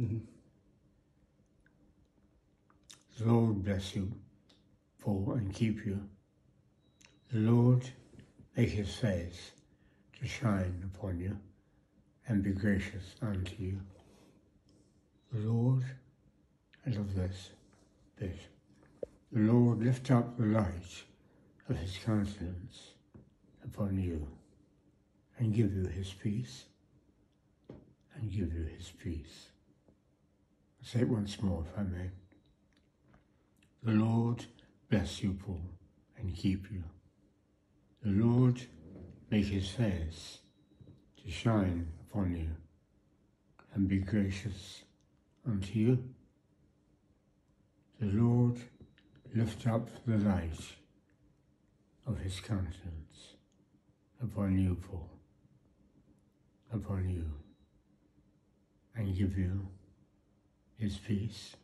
Mm-hmm. The Lord bless you, Paul, and keep you. The Lord make his face to shine upon you and be gracious unto you. The Lord, I love this bit, the Lord lift up the light of his countenance upon you and give you his peace and give you his peace. Say it once more if I may. The Lord bless you, Paul, and keep you. The Lord make his face to shine upon you and be gracious unto you. The Lord lift up the light of his countenance upon you, Paul, upon you, and give you his peace